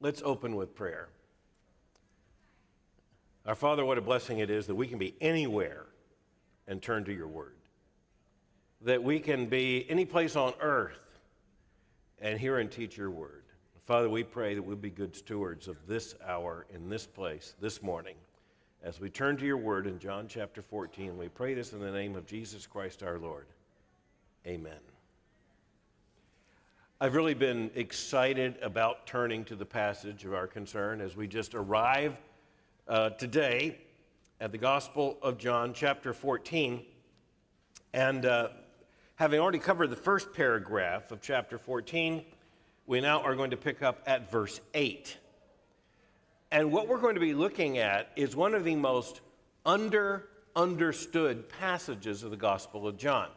Let's open with prayer. Our Father, what a blessing it is that we can be anywhere and turn to your word. That we can be any place on earth and hear and teach your word. Father, we pray that we'll be good stewards of this hour in this place this morning. As we turn to your word in John chapter 14, we pray this in the name of Jesus Christ our Lord. Amen. I've really been excited about turning to the passage of our concern as we just arrive uh, today at the Gospel of John, chapter 14. And uh, having already covered the first paragraph of chapter 14, we now are going to pick up at verse 8. And what we're going to be looking at is one of the most under understood passages of the Gospel of John.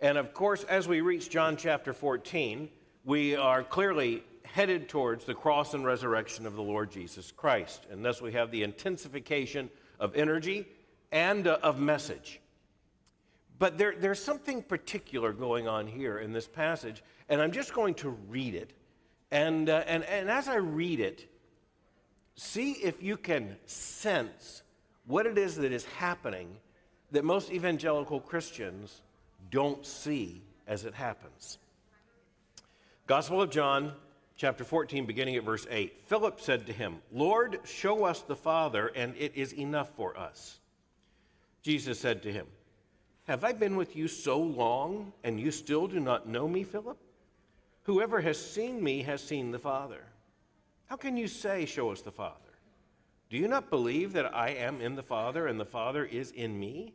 And of course, as we reach John chapter 14, we are clearly headed towards the cross and resurrection of the Lord Jesus Christ. And thus we have the intensification of energy and uh, of message. But there, there's something particular going on here in this passage, and I'm just going to read it. And, uh, and, and as I read it, see if you can sense what it is that is happening that most evangelical Christians don't see as it happens. Gospel of John, chapter 14, beginning at verse 8. Philip said to him, Lord, show us the Father, and it is enough for us. Jesus said to him, Have I been with you so long, and you still do not know me, Philip? Whoever has seen me has seen the Father. How can you say, Show us the Father? Do you not believe that I am in the Father, and the Father is in me?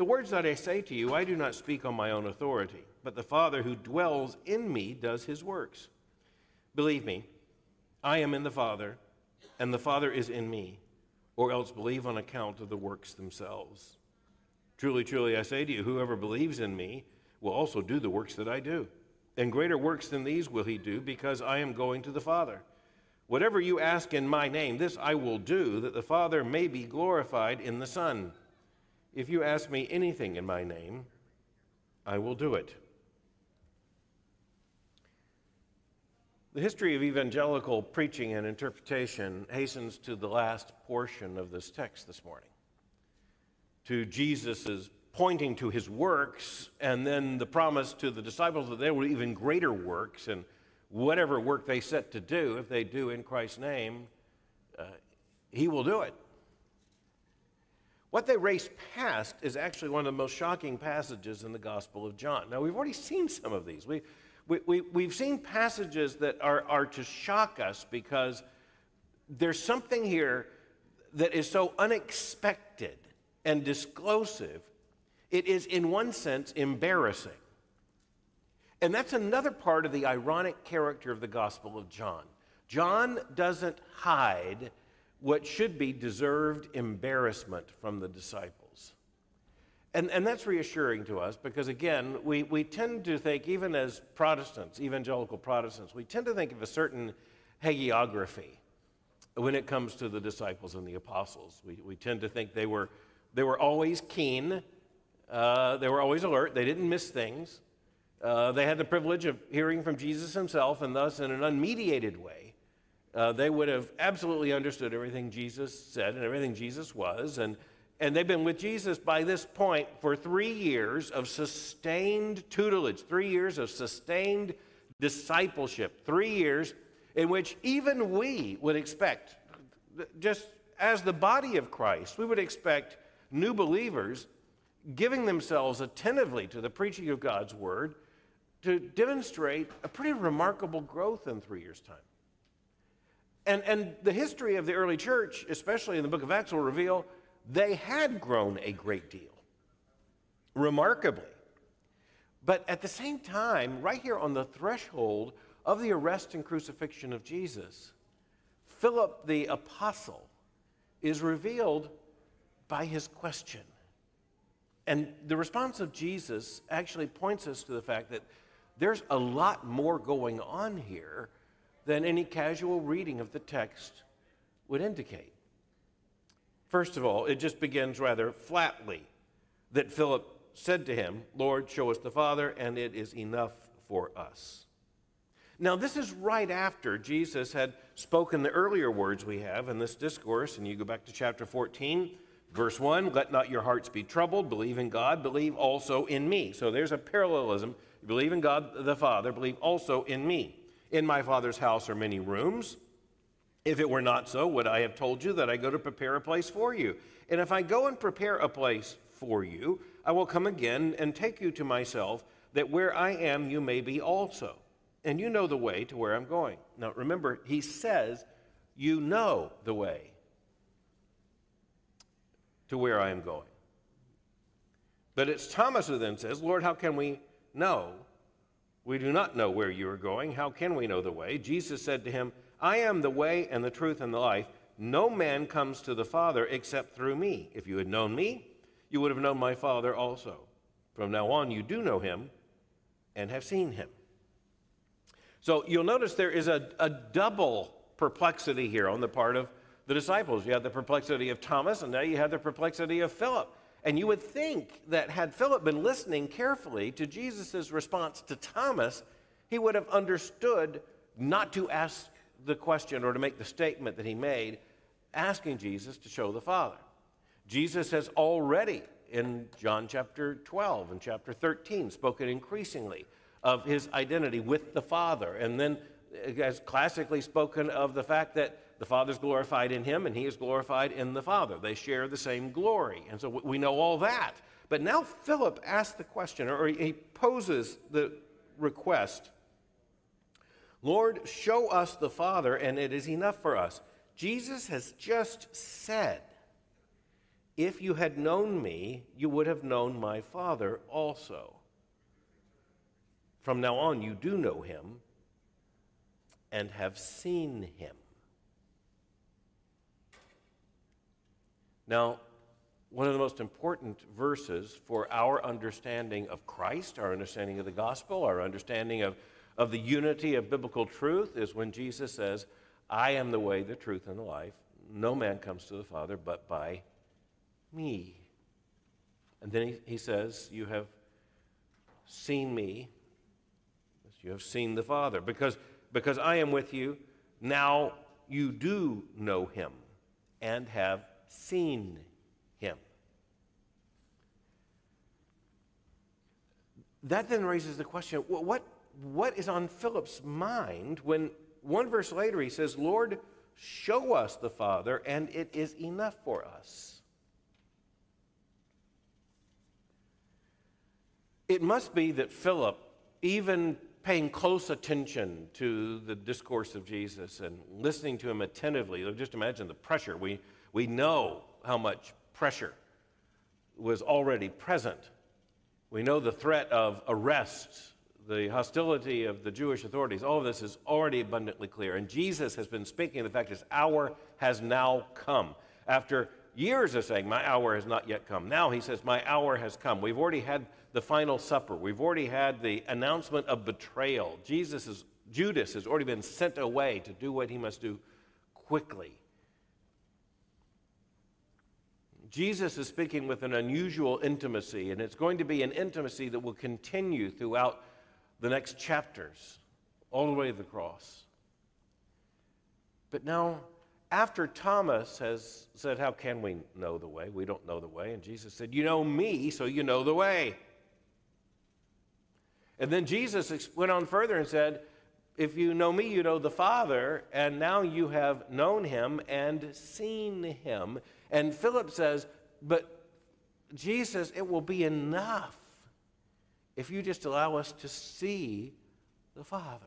The words that I say to you, I do not speak on my own authority, but the Father who dwells in me does his works. Believe me, I am in the Father, and the Father is in me, or else believe on account of the works themselves. Truly, truly, I say to you, whoever believes in me will also do the works that I do. And greater works than these will he do, because I am going to the Father. Whatever you ask in my name, this I will do, that the Father may be glorified in the Son. If you ask me anything in my name, I will do it. The history of evangelical preaching and interpretation hastens to the last portion of this text this morning, to Jesus' pointing to his works, and then the promise to the disciples that there were even greater works, and whatever work they set to do, if they do in Christ's name, uh, he will do it. What they race past is actually one of the most shocking passages in the Gospel of John. Now, we've already seen some of these. We, we, we, we've seen passages that are, are to shock us because there's something here that is so unexpected and disclosive, it is, in one sense, embarrassing. And that's another part of the ironic character of the Gospel of John. John doesn't hide what should be deserved embarrassment from the disciples. And, and that's reassuring to us because, again, we, we tend to think, even as Protestants, evangelical Protestants, we tend to think of a certain hagiography when it comes to the disciples and the apostles. We, we tend to think they were, they were always keen, uh, they were always alert, they didn't miss things. Uh, they had the privilege of hearing from Jesus himself, and thus, in an unmediated way, uh, they would have absolutely understood everything Jesus said and everything Jesus was. And, and they've been with Jesus by this point for three years of sustained tutelage, three years of sustained discipleship, three years in which even we would expect, just as the body of Christ, we would expect new believers giving themselves attentively to the preaching of God's word to demonstrate a pretty remarkable growth in three years' time. And, and the history of the early church, especially in the book of Acts, will reveal they had grown a great deal, remarkably. But at the same time, right here on the threshold of the arrest and crucifixion of Jesus, Philip the apostle is revealed by his question. And the response of Jesus actually points us to the fact that there's a lot more going on here than any casual reading of the text would indicate. First of all, it just begins rather flatly that Philip said to him, Lord, show us the Father, and it is enough for us. Now, this is right after Jesus had spoken the earlier words we have in this discourse. And you go back to chapter 14, verse 1 Let not your hearts be troubled. Believe in God, believe also in me. So there's a parallelism. believe in God the Father, believe also in me. In my Father's house are many rooms. If it were not so, would I have told you that I go to prepare a place for you? And if I go and prepare a place for you, I will come again and take you to myself, that where I am you may be also and you know the way to where I'm going. Now remember, he says, You know the way to where I am going. But it's Thomas who then says, Lord, how can we know? We do not know where you are going. How can we know the way? Jesus said to him, I am the way and the truth and the life. No man comes to the Father except through me. If you had known me, you would have known my Father also. From now on, you do know him and have seen him. So you'll notice there is a, a double perplexity here on the part of the disciples. You have the perplexity of Thomas, and now you have the perplexity of Philip. And you would think that had Philip been listening carefully to Jesus' response to Thomas, he would have understood not to ask the question or to make the statement that he made, asking Jesus to show the Father. Jesus has already, in John chapter 12 and chapter 13, spoken increasingly of his identity with the Father. And then uh, has classically spoken of the fact that the Father is glorified in him and he is glorified in the Father. They share the same glory. And so we know all that. But now Philip asks the question, or he poses the request Lord, show us the Father, and it is enough for us. Jesus has just said, If you had known me, you would have known my Father also. From now on, you do know him and have seen him. Now, one of the most important verses for our understanding of Christ, our understanding of the gospel, our understanding of, of the unity of biblical truth is when Jesus says, I am the way, the truth, and the life. No man comes to the Father but by me. And then he, he says, You have seen me you have seen the Father. Because, because I am with you, now you do know him and have seen him. That then raises the question what, what is on Philip's mind when one verse later he says, Lord, show us the Father, and it is enough for us? It must be that Philip, even paying close attention to the discourse of Jesus and listening to him attentively, just imagine the pressure. We, we know how much pressure was already present. We know the threat of arrest, the hostility of the Jewish authorities. All of this is already abundantly clear. And Jesus has been speaking of the fact his hour has now come. After years of saying, My hour has not yet come. Now he says, My hour has come. We've already had the final supper. We've already had the announcement of betrayal. Jesus is, Judas has already been sent away to do what he must do quickly. Jesus is speaking with an unusual intimacy, and it's going to be an intimacy that will continue throughout the next chapters, all the way to the cross. But now, after Thomas has said, How can we know the way? We don't know the way. And Jesus said, You know me, so you know the way. And then Jesus went on further and said, If you know me, you know the Father, and now you have known him and seen him. And Philip says, But Jesus, it will be enough if you just allow us to see the Father.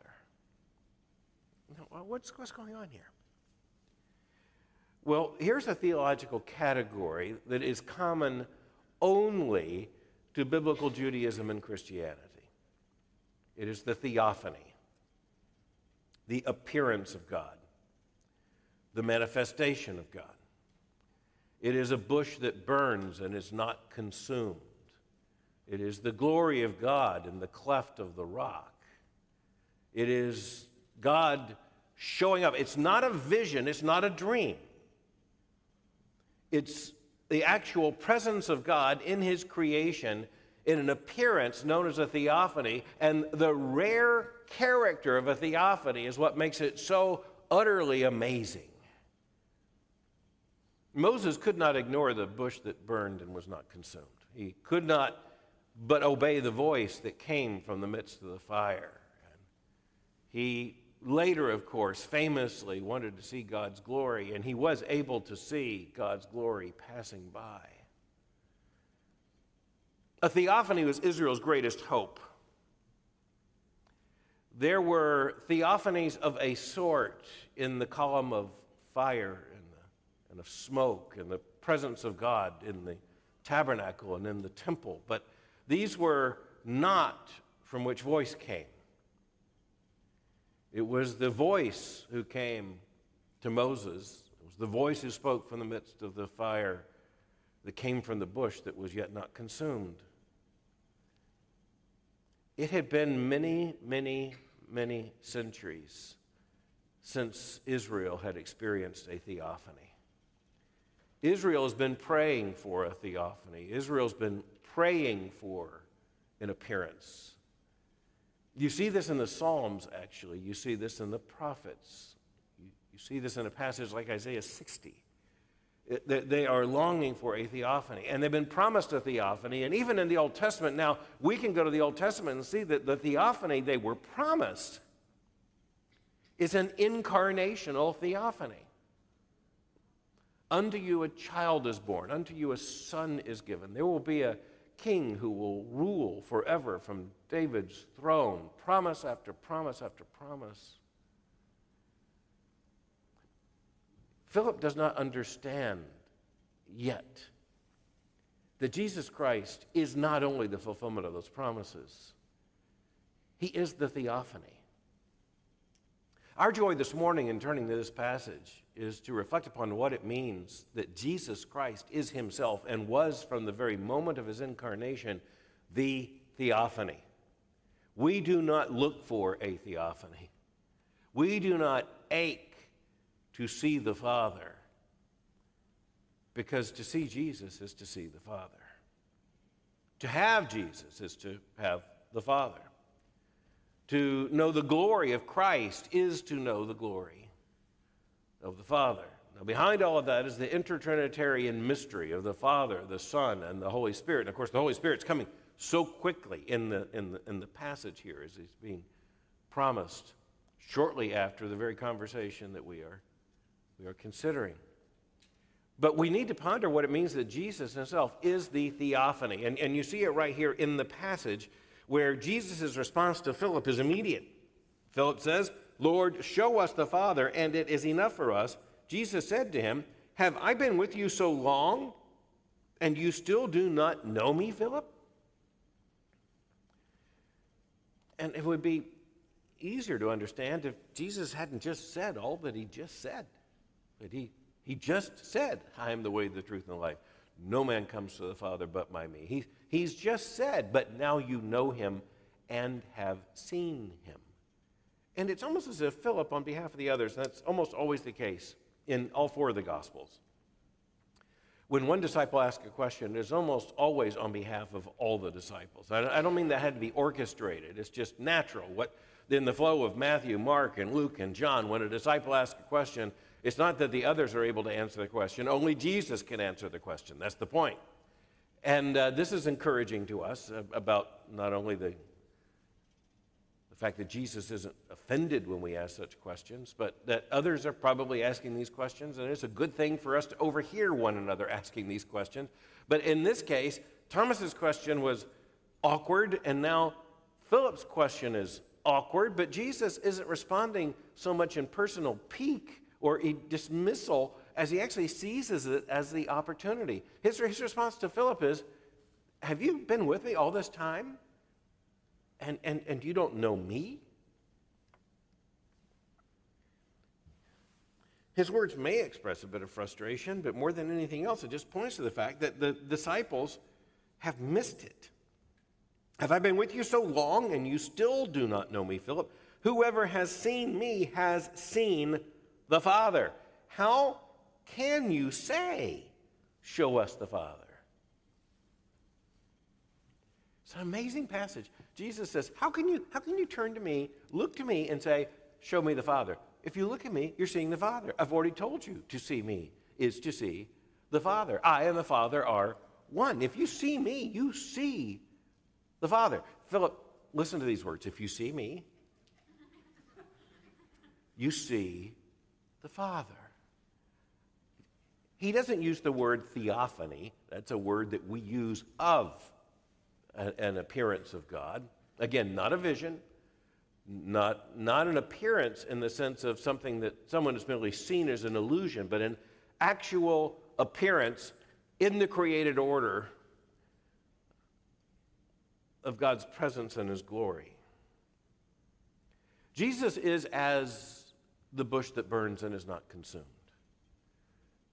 Now, What's, what's going on here? Well, here's a theological category that is common only to biblical Judaism and Christianity. It is the theophany, the appearance of God, the manifestation of God. It is a bush that burns and is not consumed. It is the glory of God in the cleft of the rock. It is God showing up. It's not a vision, it's not a dream. It's the actual presence of God in His creation in an appearance known as a theophany, and the rare character of a theophany is what makes it so utterly amazing. Moses could not ignore the bush that burned and was not consumed. He could not but obey the voice that came from the midst of the fire. And he later, of course, famously wanted to see God's glory, and he was able to see God's glory passing by. A theophany was Israel's greatest hope. There were theophanies of a sort in the column of fire and, of smoke and the presence of God in the tabernacle and in the temple, but these were not from which voice came. It was the voice who came to Moses. It was the voice who spoke from the midst of the fire that came from the bush that was yet not consumed. It had been many, many, many centuries since Israel had experienced a theophany. Israel has been praying for a theophany. Israel's been praying for an appearance. You see this in the Psalms, actually. You see this in the prophets. You, you see this in a passage like Isaiah 60. It, they are longing for a theophany, and they've been promised a theophany. And even in the Old Testament, now we can go to the Old Testament and see that the theophany they were promised is an incarnational theophany. Unto you a child is born, unto you a son is given. There will be a king who will rule forever from David's throne. Promise after promise after promise. Philip does not understand yet that Jesus Christ is not only the fulfillment of those promises, he is the theophany. Our joy this morning in turning to this passage is to reflect upon what it means that Jesus Christ is himself and was from the very moment of his incarnation the theophany. We do not look for a theophany. We do not ache to see the Father because to see Jesus is to see the Father. To have Jesus is to have the Father. To know the glory of Christ is to know the glory of the Father. Now, behind all of that is the intertrinitarian mystery of the Father, the Son, and the Holy Spirit. And of course, the Holy Spirit's coming so quickly in the, in the, in the passage here as he's being promised shortly after the very conversation that we are, we are considering. But we need to ponder what it means that Jesus himself is the theophany. And, and you see it right here in the passage where Jesus' response to Philip is immediate. Philip says, Lord, show us the Father, and it is enough for us. Jesus said to him, Have I been with you so long, and you still do not know me, Philip? And it would be easier to understand if Jesus hadn't just said all that he just said. But he, he just said, I am the way, the truth, and the life. No man comes to the Father but by me. He, he's just said, but now you know him and have seen him. And it's almost as if Philip, on behalf of the others, that's almost always the case in all four of the Gospels. When one disciple asks a question, it's almost always on behalf of all the disciples. I don't mean that had to be orchestrated, it's just natural. What, in the flow of Matthew, Mark, and Luke, and John, when a disciple asks a question, it's not that the others are able to answer the question, only Jesus can answer the question. That's the point. And uh, this is encouraging to us about not only the fact that Jesus isn't offended when we ask such questions, but that others are probably asking these questions, and it's a good thing for us to overhear one another asking these questions. But in this case, Thomas's question was awkward, and now Philip's question is awkward, but Jesus isn't responding so much in personal pique or dismissal as he actually seizes it as the opportunity. His, his response to Philip is, Have you been with me all this time? And, and, and you don't know me? His words may express a bit of frustration, but more than anything else, it just points to the fact that the disciples have missed it. Have I been with you so long and you still do not know me, Philip? Whoever has seen me has seen the Father. How can you say, Show us the Father? It's an amazing passage. Jesus says, how can, you, how can you turn to me, look to me, and say, Show me the Father? If you look at me, you're seeing the Father. I've already told you to see me is to see the Father. I and the Father are one. If you see me, you see the Father. Philip, listen to these words. If you see me, you see the Father. He doesn't use the word theophany. That's a word that we use of an appearance of God. Again, not a vision, not, not an appearance in the sense of something that someone has merely seen as an illusion, but an actual appearance in the created order of God's presence and His glory. Jesus is as the bush that burns and is not consumed.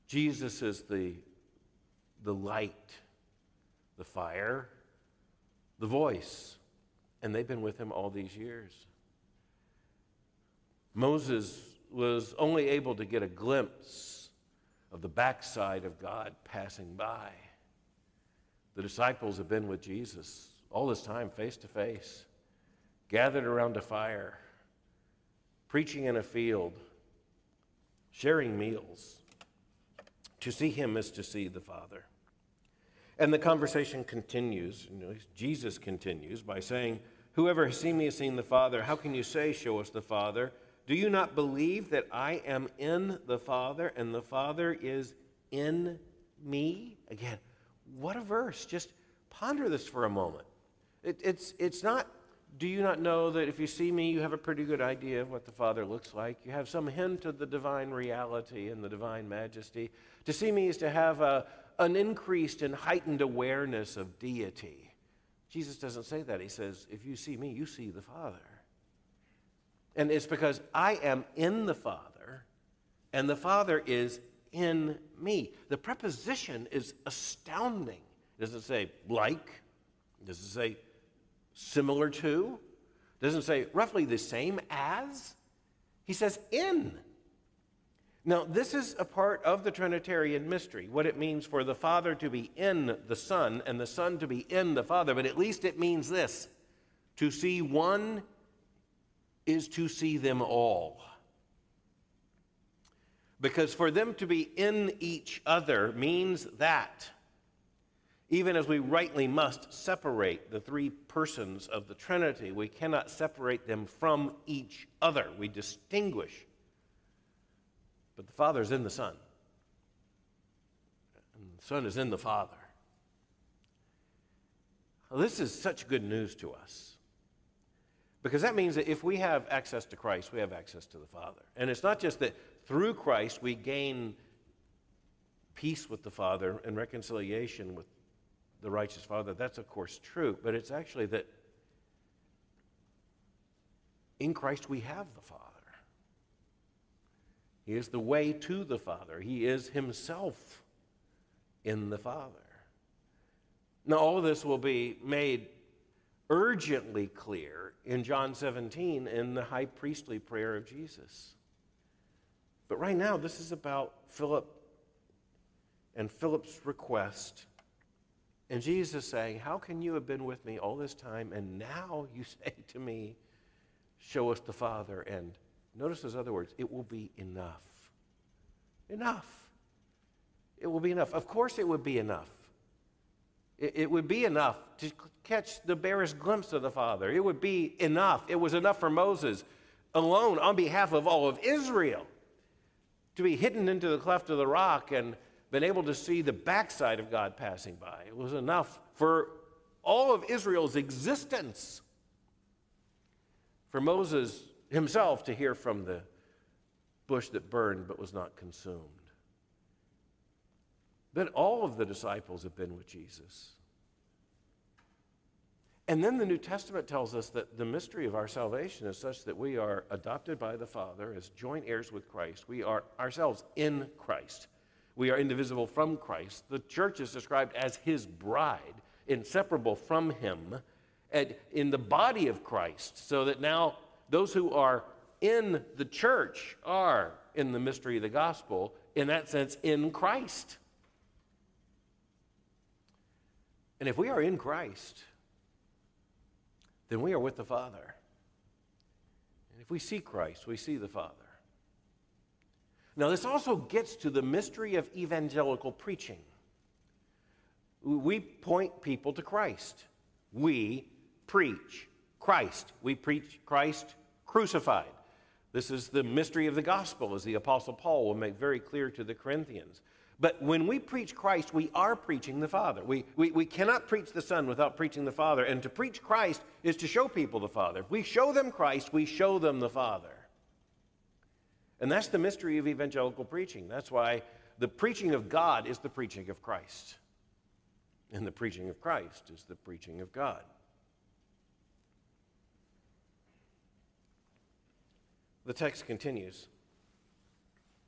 Jesus is the, the light, the fire, the voice, and they've been with him all these years. Moses was only able to get a glimpse of the backside of God passing by. The disciples have been with Jesus all this time, face to face, gathered around a fire, preaching in a field, sharing meals. To see him is to see the Father. And the conversation continues. You know, Jesus continues by saying, Whoever has seen me has seen the Father. How can you say, Show us the Father? Do you not believe that I am in the Father and the Father is in me? Again, what a verse. Just ponder this for a moment. It, it's, it's not, do you not know that if you see me, you have a pretty good idea of what the Father looks like? You have some hint of the divine reality and the divine majesty. To see me is to have a, an increased and heightened awareness of deity. Jesus doesn't say that. He says, if you see me, you see the Father. And it's because I am in the Father and the Father is in me. The preposition is astounding. It say like? It say similar to? doesn't say roughly the same as? He says in. Now, this is a part of the Trinitarian mystery, what it means for the Father to be in the Son and the Son to be in the Father, but at least it means this to see one is to see them all. Because for them to be in each other means that, even as we rightly must separate the three persons of the Trinity, we cannot separate them from each other. We distinguish. But the Father is in the Son, and the Son is in the Father. Well, this is such good news to us. Because that means that if we have access to Christ, we have access to the Father. And it's not just that through Christ we gain peace with the Father and reconciliation with the righteous Father. That's, of course, true. But it's actually that in Christ we have the Father. He is the way to the Father, He is Himself in the Father. Now, all this will be made urgently clear in John 17 in the high priestly prayer of Jesus. But right now, this is about Philip and Philip's request. And Jesus saying, How can you have been with me all this time and now you say to me, Show us the Father? And notice those other words, it will be enough. Enough. It will be enough. Of course, it would be enough. It, it would be enough to catch the barest glimpse of the Father. It would be enough. It was enough for Moses alone on behalf of all of Israel to be hidden into the cleft of the rock and been able to see the backside of God passing by. It was enough for all of Israel's existence for Moses himself to hear from the bush that burned but was not consumed. But all of the disciples have been with Jesus. And then the New Testament tells us that the mystery of our salvation is such that we are adopted by the Father as joint heirs with Christ. We are ourselves in Christ. We are indivisible from Christ. The church is described as his bride, inseparable from him, and in the body of Christ, so that now those who are in the church are in the mystery of the gospel, in that sense, in Christ. And if we are in Christ, then we are with the Father. And if we see Christ, we see the Father. Now, this also gets to the mystery of evangelical preaching. We point people to Christ. We preach Christ. We preach Christ crucified. This is the mystery of the gospel, as the Apostle Paul will make very clear to the Corinthians. But when we preach Christ, we are preaching the Father. We, we, we cannot preach the Son without preaching the Father. And to preach Christ is to show people the Father. If we show them Christ, we show them the Father. And that's the mystery of evangelical preaching. That's why the preaching of God is the preaching of Christ. And the preaching of Christ is the preaching of God. The text continues.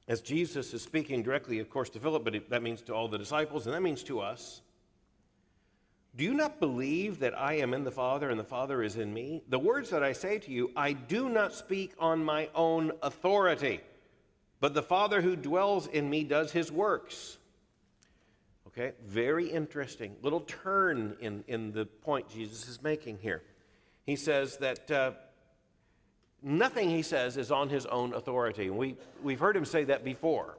As Jesus is speaking directly, of course, to Philip, but that means to all the disciples, and that means to us. Do you not believe that I am in the Father and the Father is in me? The words that I say to you, I do not speak on my own authority, but the Father who dwells in me does his works. Okay, very interesting. Little turn in, in the point Jesus is making here. He says that. Uh, nothing he says is on his own authority. And we, we've heard him say that before,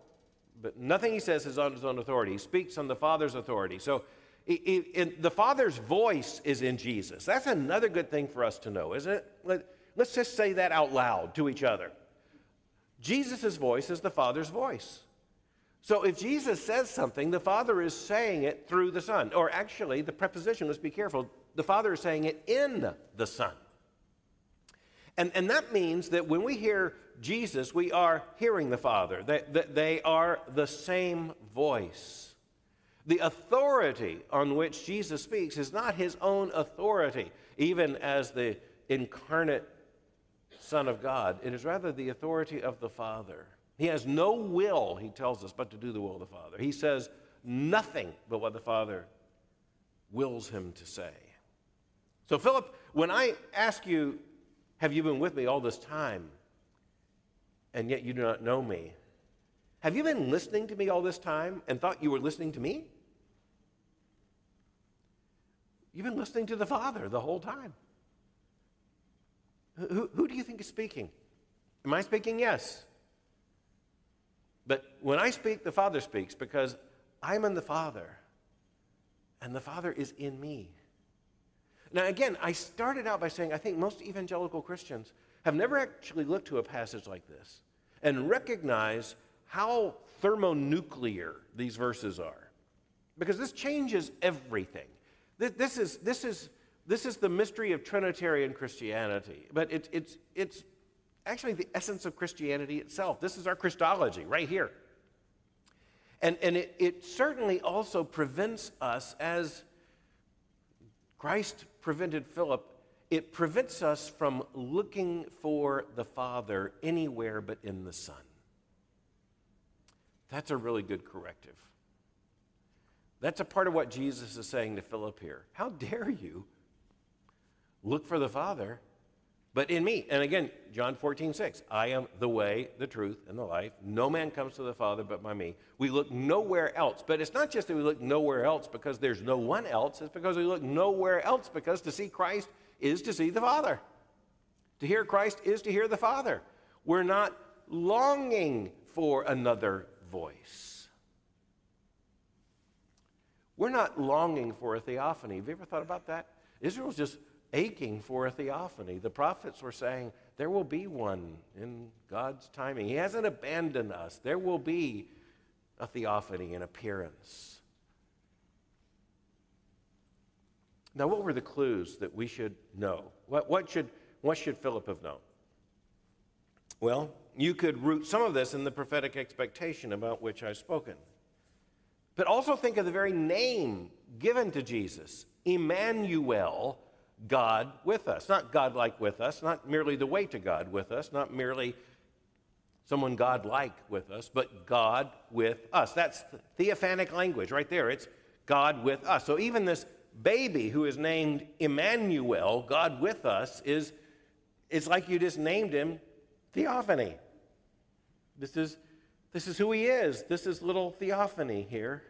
but nothing he says is on his own authority. He speaks on the Father's authority. So it, it, the Father's voice is in Jesus. That's another good thing for us to know, isn't it? Let, let's just say that out loud to each other. Jesus' voice is the Father's voice. So if Jesus says something, the Father is saying it through the Son. Or actually, the preposition, let's be careful, the Father is saying it in the Son. And, and that means that when we hear Jesus, we are hearing the Father, they are the same voice. The authority on which Jesus speaks is not his own authority, even as the incarnate Son of God. It is rather the authority of the Father. He has no will, he tells us, but to do the will of the Father. He says nothing but what the Father wills him to say. So, Philip, when I ask you have you been with me all this time, and yet you do not know me? Have you been listening to me all this time and thought you were listening to me? You've been listening to the Father the whole time. Who, who do you think is speaking? Am I speaking? Yes. But when I speak, the Father speaks because I'm in the Father, and the Father is in me. Now, again, I started out by saying I think most evangelical Christians have never actually looked to a passage like this and recognize how thermonuclear these verses are. Because this changes everything. This is, this is, this is the mystery of Trinitarian Christianity, but it, it's, it's actually the essence of Christianity itself. This is our Christology right here. And, and it, it certainly also prevents us as Christ prevented Philip, it prevents us from looking for the Father anywhere but in the Son. That's a really good corrective. That's a part of what Jesus is saying to Philip here. How dare you look for the Father but in me. And again, John 14, 6, I am the way, the truth, and the life. No man comes to the Father but by me. We look nowhere else. But it's not just that we look nowhere else because there's no one else, it's because we look nowhere else because to see Christ is to see the Father. To hear Christ is to hear the Father. We're not longing for another voice. We're not longing for a theophany. Have you ever thought about that? Israel's just aching for a theophany. The prophets were saying, There will be one in God's timing. He hasn't abandoned us. There will be a theophany, an appearance. Now, what were the clues that we should know? What, what, should, what should Philip have known? Well, you could root some of this in the prophetic expectation about which I've spoken. But also think of the very name given to Jesus, Emmanuel, God with us. Not God like with us, not merely the way to God with us, not merely someone God like with us, but God with us. That's theophanic language right there. It's God with us. So even this baby who is named Emmanuel, God with us, is it's like you just named him Theophany. This is, this is who he is. This is little Theophany here.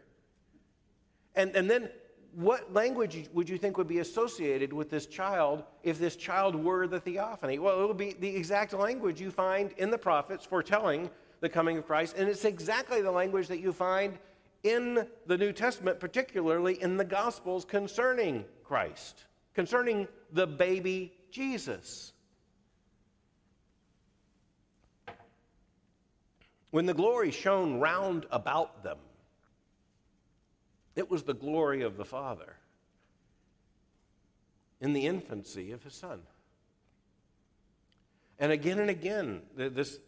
And, and then what language would you think would be associated with this child if this child were the theophany? Well, it would be the exact language you find in the prophets foretelling the coming of Christ, and it's exactly the language that you find in the New Testament, particularly in the Gospels concerning Christ, concerning the baby Jesus. When the glory shone round about them, it was the glory of the Father in the infancy of his Son. And again and again, this,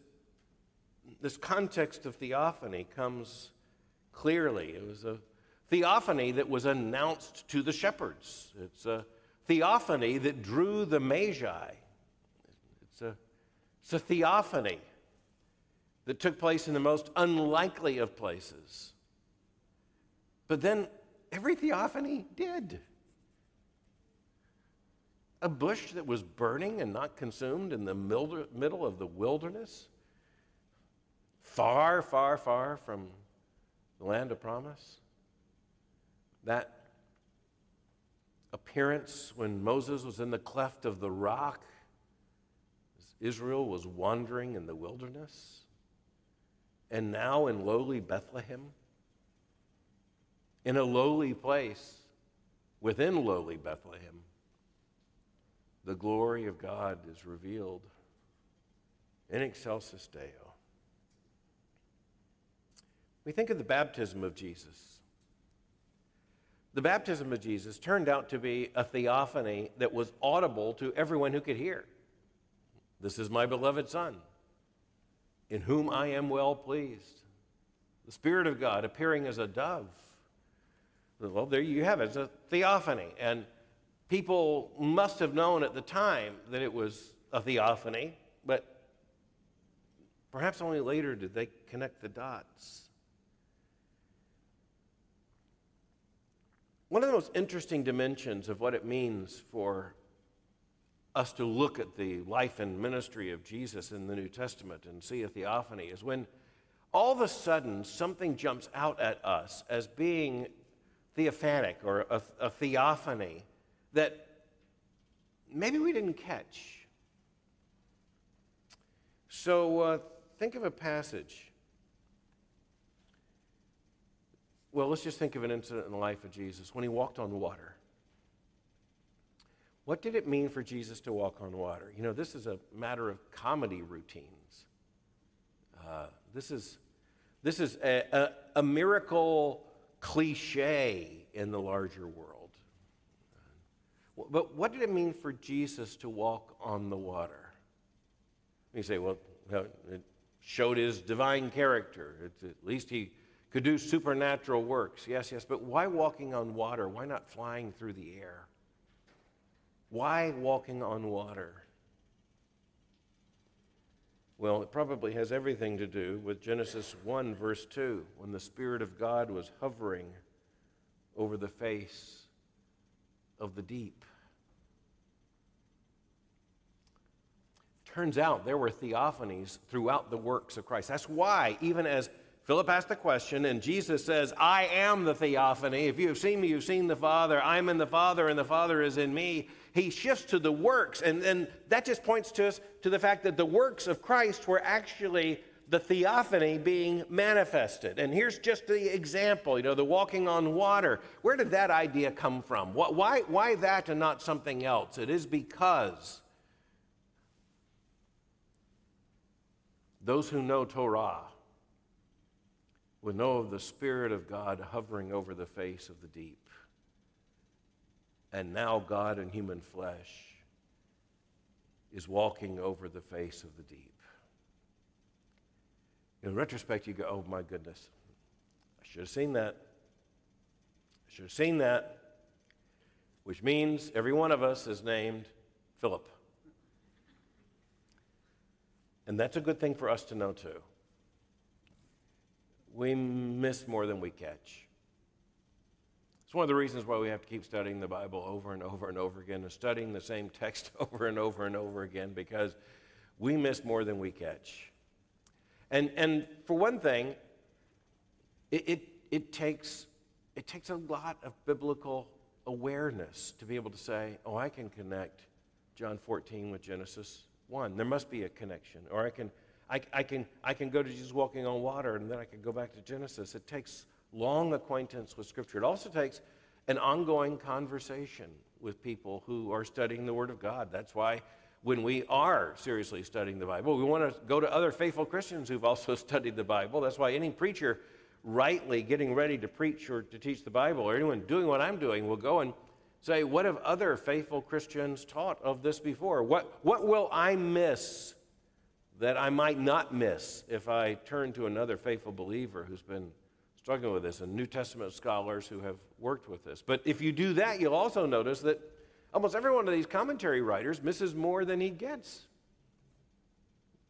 this context of theophany comes clearly. It was a theophany that was announced to the shepherds, it's a theophany that drew the Magi. It's a, it's a theophany that took place in the most unlikely of places. But then every theophany did. A bush that was burning and not consumed in the middle of the wilderness, far, far, far from the land of promise. That appearance when Moses was in the cleft of the rock, Israel was wandering in the wilderness, and now in lowly Bethlehem in a lowly place within lowly Bethlehem, the glory of God is revealed in excelsis Deo. We think of the baptism of Jesus. The baptism of Jesus turned out to be a theophany that was audible to everyone who could hear. This is my beloved Son, in whom I am well pleased. The Spirit of God appearing as a dove well, there you have it. It's a theophany. And people must have known at the time that it was a theophany, but perhaps only later did they connect the dots. One of the most interesting dimensions of what it means for us to look at the life and ministry of Jesus in the New Testament and see a theophany is when all of a sudden something jumps out at us as being theophanic or a, a theophany that maybe we didn't catch. So uh, think of a passage. Well, let's just think of an incident in the life of Jesus when he walked on water. What did it mean for Jesus to walk on water? You know, this is a matter of comedy routines. Uh, this is, this is a, a, a miracle cliche in the larger world. But what did it mean for Jesus to walk on the water? You say, well, it showed his divine character. at least he could do supernatural works. Yes, yes, but why walking on water? Why not flying through the air? Why walking on water? Well, it probably has everything to do with Genesis 1, verse 2, when the Spirit of God was hovering over the face of the deep. Turns out there were theophanies throughout the works of Christ. That's why, even as Philip asked the question, and Jesus says, I am the theophany. If you have seen me, you've seen the Father. I'm in the Father, and the Father is in me. He shifts to the works, and then that just points to us to the fact that the works of Christ were actually the theophany being manifested. And here's just the example, you know, the walking on water. Where did that idea come from? Why, why that and not something else? It is because those who know Torah, would know of the Spirit of God hovering over the face of the deep. And now God in human flesh is walking over the face of the deep. In retrospect, you go, oh my goodness, I should have seen that. I should have seen that. Which means every one of us is named Philip. And that's a good thing for us to know too we miss more than we catch. It's one of the reasons why we have to keep studying the Bible over and over and over again and studying the same text over and over and over again because we miss more than we catch. And, and for one thing, it, it, it, takes, it takes a lot of biblical awareness to be able to say, oh, I can connect John 14 with Genesis 1. There must be a connection. Or I can, I, I, can, I can go to Jesus walking on water and then I can go back to Genesis. It takes long acquaintance with Scripture. It also takes an ongoing conversation with people who are studying the Word of God. That's why when we are seriously studying the Bible, we want to go to other faithful Christians who've also studied the Bible. That's why any preacher rightly getting ready to preach or to teach the Bible, or anyone doing what I'm doing, will go and say, What have other faithful Christians taught of this before? What, what will I miss that I might not miss if I turn to another faithful believer who's been struggling with this, and New Testament scholars who have worked with this. But if you do that, you'll also notice that almost every one of these commentary writers misses more than he gets.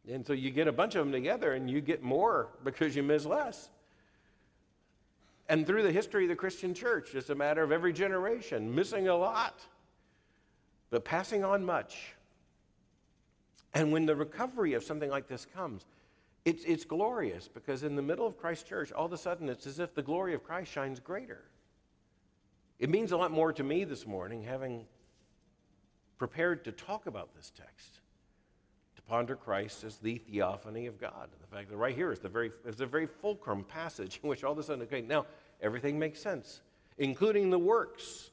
And so you get a bunch of them together and you get more because you miss less. And through the history of the Christian church, it's a matter of every generation missing a lot, but passing on much. And when the recovery of something like this comes, it's, it's glorious because in the middle of Christ's church, all of a sudden it's as if the glory of Christ shines greater. It means a lot more to me this morning, having prepared to talk about this text, to ponder Christ as the theophany of God. And the fact that right here is the very, is a very fulcrum passage in which all of a sudden, okay, now everything makes sense, including the works.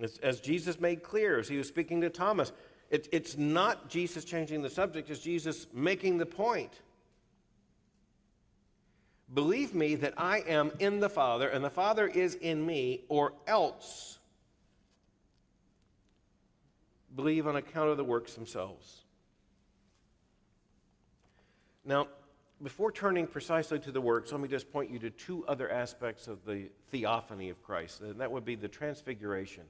As, as Jesus made clear as he was speaking to Thomas, it, it's not Jesus changing the subject, it's Jesus making the point. Believe me that I am in the Father and the Father is in me, or else believe on account of the works themselves. Now, before turning precisely to the works, let me just point you to two other aspects of the theophany of Christ, and that would be the transfiguration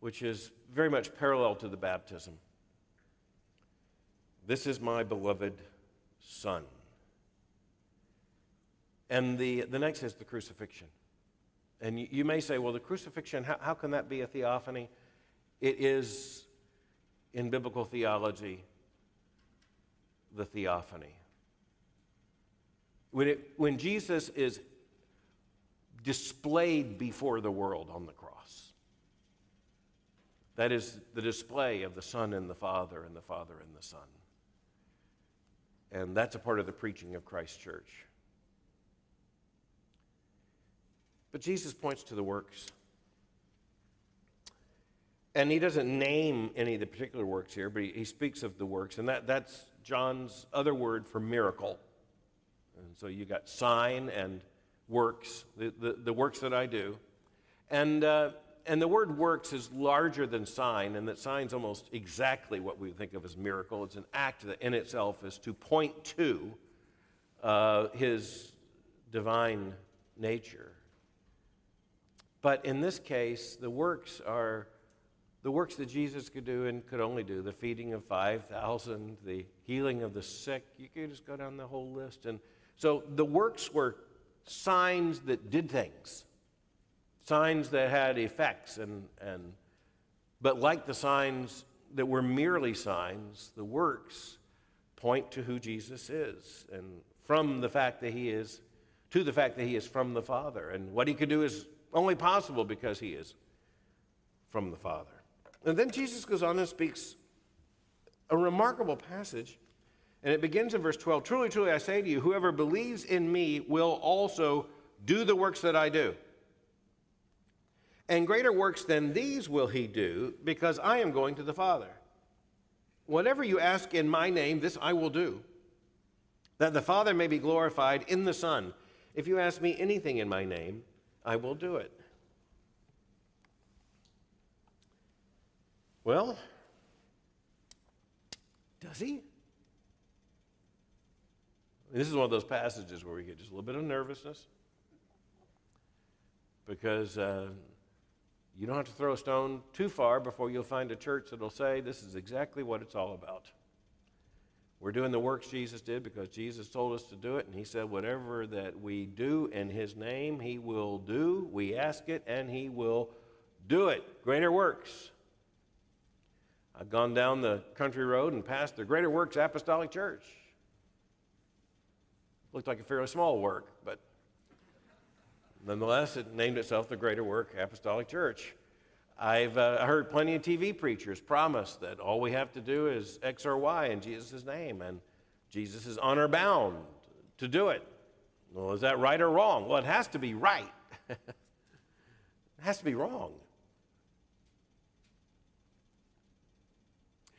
which is very much parallel to the baptism. This is my beloved Son. And the, the next is the crucifixion. And you, you may say, well, the crucifixion, how, how can that be a theophany? It is, in biblical theology, the theophany. When, it, when Jesus is displayed before the world on the cross, that is the display of the Son and the Father, and the Father and the Son. And that's a part of the preaching of Christ's church. But Jesus points to the works. And he doesn't name any of the particular works here, but he, he speaks of the works. And that, that's John's other word for miracle. And so you got sign and works, the, the, the works that I do. And uh, and the word works is larger than sign, and that sign's almost exactly what we think of as miracle. It's an act that in itself is to point to uh, his divine nature. But in this case, the works are the works that Jesus could do and could only do the feeding of 5,000, the healing of the sick. You could just go down the whole list. And so the works were signs that did things signs that had effects and, and but like the signs that were merely signs the works point to who jesus is and from the fact that he is to the fact that he is from the father. And what he could do is only possible because he is from the father. And then jesus goes on and speaks a remarkable passage and it begins in verse 12 truly truly i say to you whoever believes in me will also do the works that i do and greater works than these will he do, because I am going to the Father. Whatever you ask in my name, this I will do, that the Father may be glorified in the Son. If you ask me anything in my name, I will do it. Well, does he? This is one of those passages where we get just a little bit of nervousness because uh, you don't have to throw a stone too far before you'll find a church that'll say, This is exactly what it's all about. We're doing the works Jesus did because Jesus told us to do it, and He said, Whatever that we do in His name, He will do. We ask it, and He will do it. Greater works. I've gone down the country road and passed the Greater Works Apostolic Church. Looked like a fairly small work, but Nonetheless, it named itself the Greater Work Apostolic Church. I've uh, heard plenty of TV preachers promise that all we have to do is X or Y in Jesus' name, and Jesus is honor bound to do it. Well, is that right or wrong? Well, it has to be right. it has to be wrong.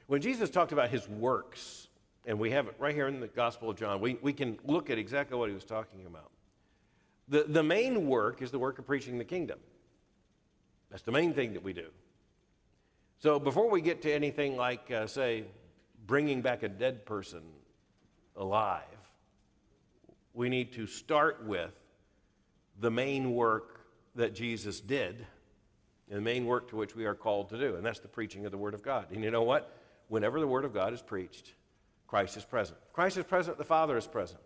When Jesus talked about his works, and we have it right here in the Gospel of John, we, we can look at exactly what he was talking about. The, the main work is the work of preaching the kingdom. That's the main thing that we do. So before we get to anything like, uh, say, bringing back a dead person alive, we need to start with the main work that Jesus did, and the main work to which we are called to do, and that's the preaching of the Word of God. And you know what? Whenever the Word of God is preached, Christ is present. Christ is present, the Father is present.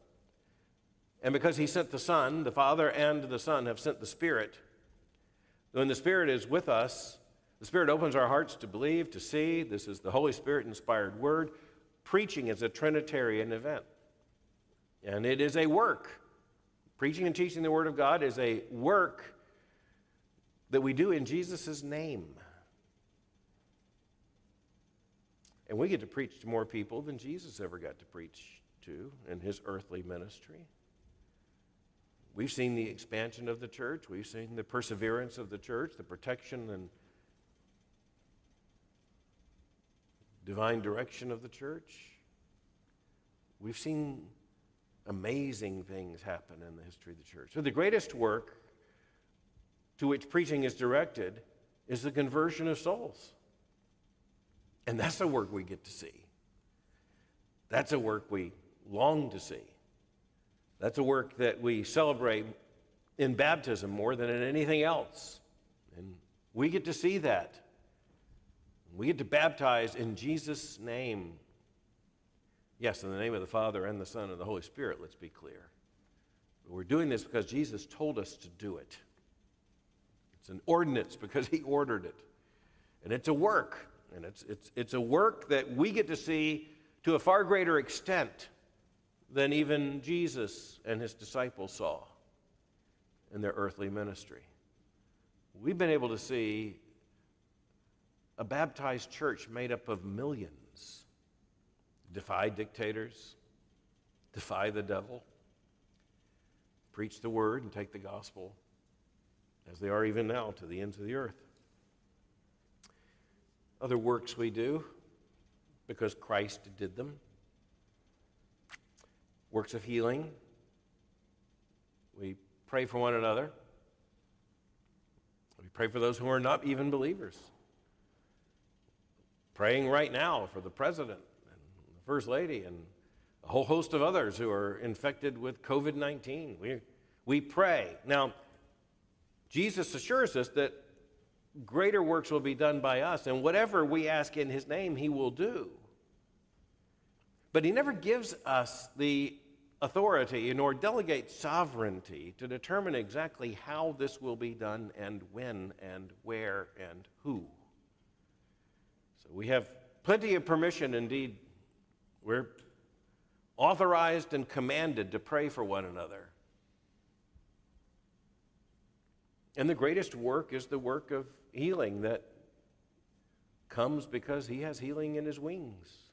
And because He sent the Son, the Father and the Son have sent the Spirit when the Spirit is with us, the Spirit opens our hearts to believe, to see. This is the Holy Spirit inspired word. Preaching is a Trinitarian event, and it is a work. Preaching and teaching the Word of God is a work that we do in Jesus' name. And we get to preach to more people than Jesus ever got to preach to in his earthly ministry. We've seen the expansion of the church, we've seen the perseverance of the church, the protection and divine direction of the church. We've seen amazing things happen in the history of the church. So, the greatest work to which preaching is directed is the conversion of souls. And that's a work we get to see. That's a work we long to see. That's a work that we celebrate in baptism more than in anything else. And we get to see that. We get to baptize in Jesus' name. Yes, in the name of the Father and the Son and the Holy Spirit, let's be clear. But we're doing this because Jesus told us to do it. It's an ordinance because he ordered it. And it's a work. And it's, it's, it's a work that we get to see to a far greater extent than even Jesus and his disciples saw in their earthly ministry. We've been able to see a baptized church made up of millions defy dictators, defy the devil, preach the word, and take the gospel as they are even now to the ends of the earth. Other works we do because Christ did them works of healing. We pray for one another. We pray for those who are not even believers. Praying right now for the president and the first lady and a whole host of others who are infected with COVID 19. We, we pray. Now, Jesus assures us that greater works will be done by us, and whatever we ask in his name, he will do. But he never gives us the authority nor delegate sovereignty to determine exactly how this will be done and when and where and who. So we have plenty of permission, indeed. We're authorized and commanded to pray for one another. And the greatest work is the work of healing that comes because he has healing in his wings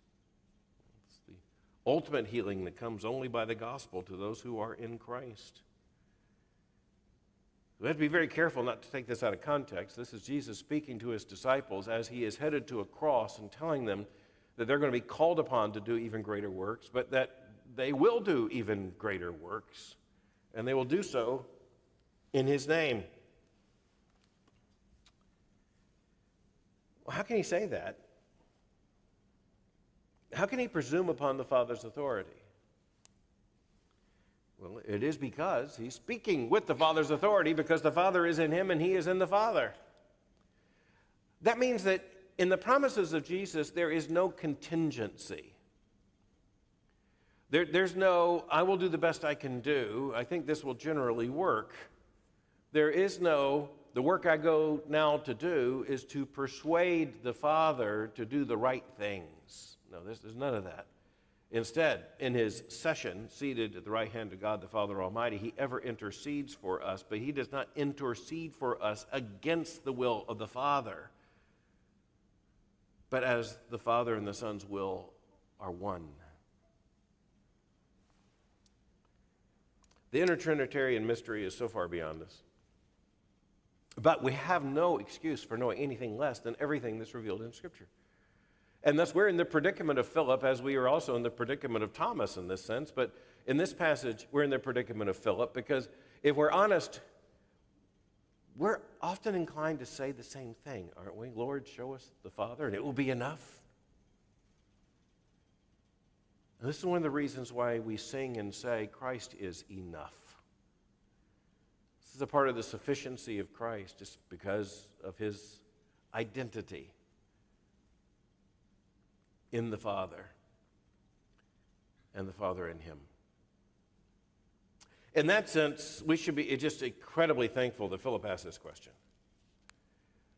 ultimate healing that comes only by the gospel to those who are in Christ. We have to be very careful not to take this out of context. This is Jesus speaking to his disciples as he is headed to a cross and telling them that they're going to be called upon to do even greater works, but that they will do even greater works, and they will do so in his name. Well, how can he say that? How can he presume upon the Father's authority? Well, it is because he's speaking with the Father's authority because the Father is in him and he is in the Father. That means that in the promises of Jesus, there is no contingency. There, there's no, I will do the best I can do. I think this will generally work. There is no, the work I go now to do is to persuade the Father to do the right things. No, there's, there's none of that. Instead, in his session, seated at the right hand of God the Father Almighty, he ever intercedes for us, but he does not intercede for us against the will of the Father, but as the Father and the Son's will are one. The intertrinitarian mystery is so far beyond us. But we have no excuse for knowing anything less than everything that's revealed in Scripture. And thus, we're in the predicament of Philip, as we are also in the predicament of Thomas in this sense. But in this passage, we're in the predicament of Philip because if we're honest, we're often inclined to say the same thing, aren't we? Lord, show us the Father, and it will be enough. And this is one of the reasons why we sing and say, Christ is enough. This is a part of the sufficiency of Christ just because of his identity in the Father and the Father in him. In that sense, we should be just incredibly thankful that Philip asked this question.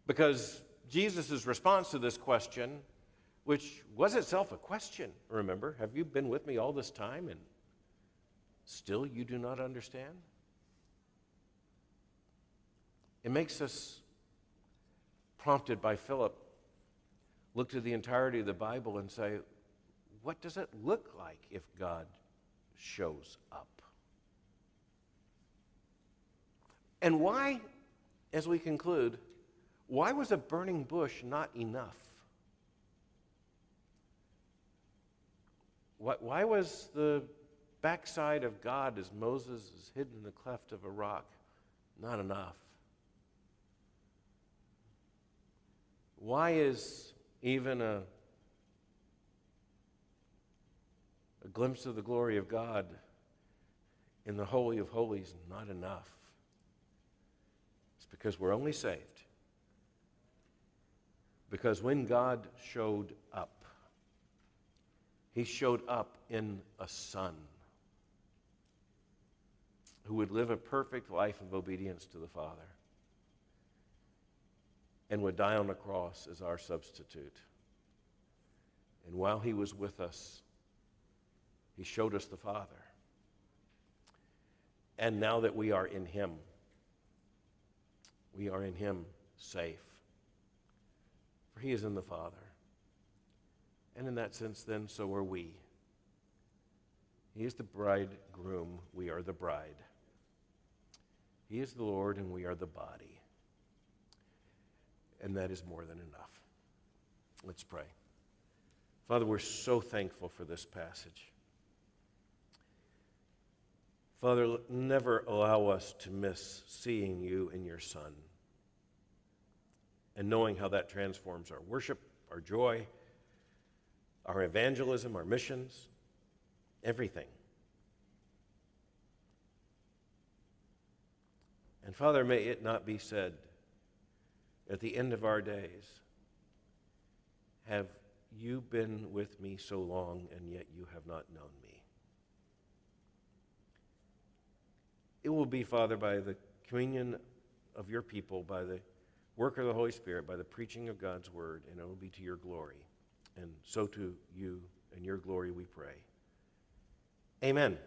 Because Jesus' response to this question, which was itself a question, remember, have you been with me all this time and still you do not understand? It makes us prompted by Philip look to the entirety of the Bible and say, what does it look like if God shows up? And why, as we conclude, why was a burning bush not enough? Why was the backside of God as Moses is hidden in the cleft of a rock not enough? Why is even a, a glimpse of the glory of God in the Holy of Holies not enough? It's because we're only saved. Because when God showed up, he showed up in a son who would live a perfect life of obedience to the Father and would die on the cross as our substitute. And while he was with us, he showed us the Father. And now that we are in him, we are in him safe. For he is in the Father. And in that sense, then, so are we. He is the bridegroom, we are the bride. He is the Lord, and we are the body and that is more than enough. Let's pray. Father, we're so thankful for this passage. Father, never allow us to miss seeing you in your Son and knowing how that transforms our worship, our joy, our evangelism, our missions, everything. And Father, may it not be said at the end of our days, have you been with me so long, and yet you have not known me? It will be, Father, by the communion of your people, by the work of the Holy Spirit, by the preaching of God's word, and it will be to your glory. And so to you and your glory we pray. Amen.